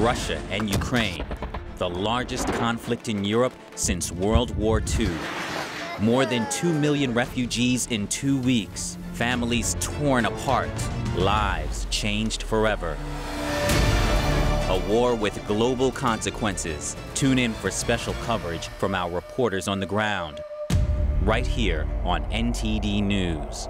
Russia and Ukraine, the largest conflict in Europe since World War II. More than 2 million refugees in two weeks, families torn apart, lives changed forever. A war with global consequences. Tune in for special coverage from our reporters on the ground. Right here on NTD News.